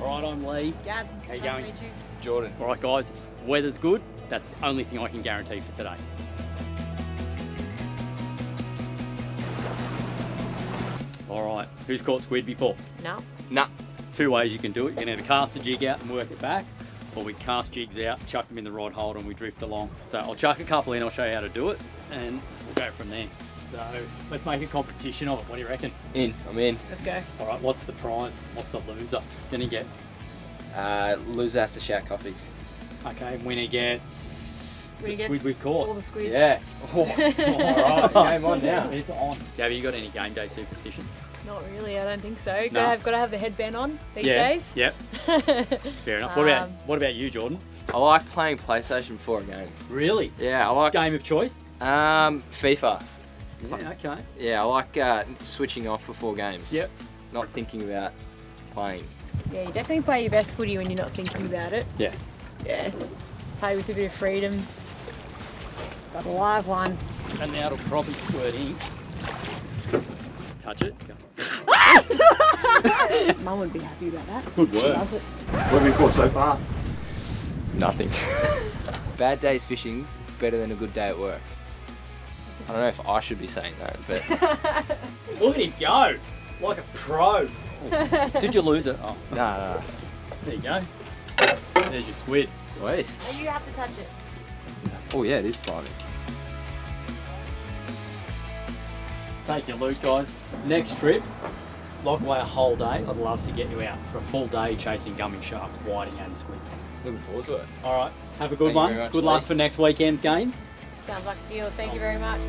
All right, I'm Lee. Gab, How you nice going? to meet you. Jordan. All right, guys, weather's good. That's the only thing I can guarantee for today. All right, who's caught squid before? No. Nah. Two ways you can do it. You can either cast the jig out and work it back, or we cast jigs out, chuck them in the rod holder, and we drift along. So I'll chuck a couple in, I'll show you how to do it, and we'll go from there. So let's make a competition of it. What do you reckon? In. I'm in. Let's go. All right, what's the prize? What's the loser? Gonna get Uh, loser has to shout coffees. okay. Winner gets When the he squid gets we've caught. All the squid. Yeah. Oh, all right. Game on now. It's on. Gabby, you got any game day superstitions? Not really, I don't think so. No. Gotta have gotta have the headband on these yeah. days. Yep. Fair enough. What about Um, what about you, Jordan? I like playing PlayStation 4 a game. Really? Yeah, I like Game of choice? um FIFA. Yeah. Okay. Yeah, I like uh, switching off before games. Yep. Not thinking about playing. Yeah, you definitely play your best footy when you're not thinking about it. Yeah. Yeah. Play with a bit of freedom. Got a live one. And now it'll probably squirt in. Touch it. Go. Mum would be happy about that. Good work. Loves it. What have we caught so far? Nothing. Bad days fishing's better than a good day at work. I don't know if I should be saying that, but Look at him go. Like a pro. Did you lose it? Oh, nah, nah. there you go. There's your squid. Sweet. Oh, you have to touch it. Oh yeah, it is slimy. Take your loot, guys. Next trip, lock away a whole day. I'd love to get you out for a full day chasing gummy sharks, whiting and squid. Looking forward to it. All right. Have a good Thank one. much, good luck Lee. for next weekend's games. Sounds like a deal. Thank you very much.